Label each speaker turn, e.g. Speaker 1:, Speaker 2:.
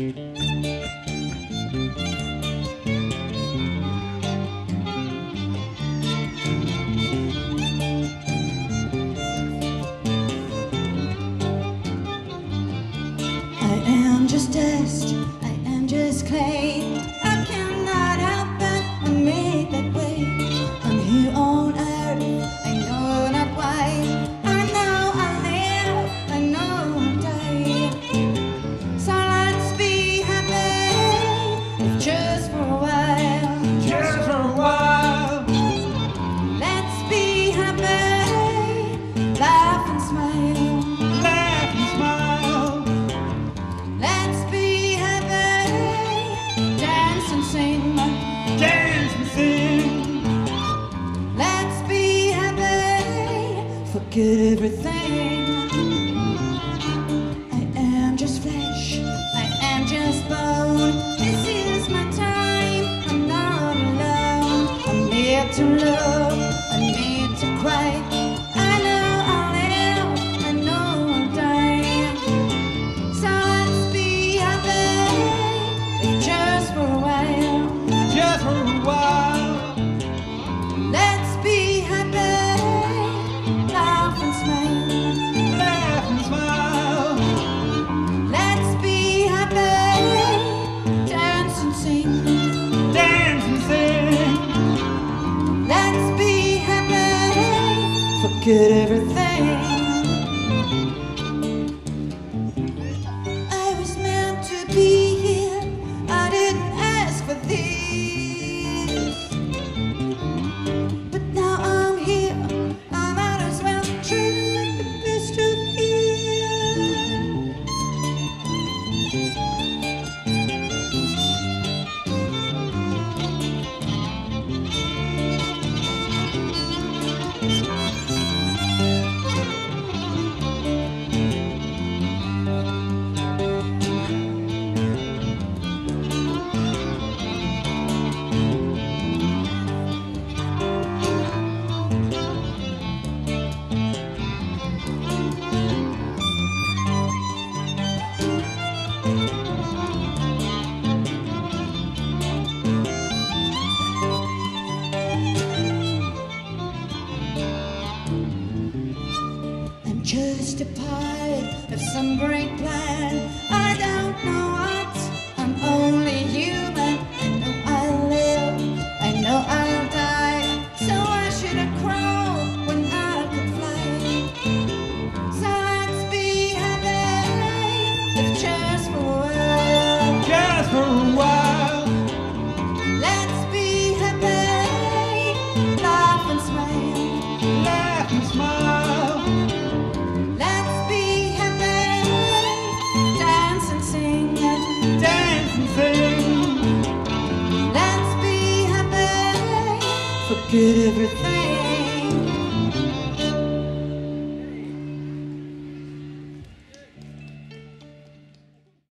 Speaker 1: I am just dust, I am just clay. look at everything. I am just flesh, I am just bone. This is my time, I'm not alone. I'm here to love, I'm here to cry. I know I'll live, I know I'll die. Be happy. Look at everything. just a part of some great plan. 对。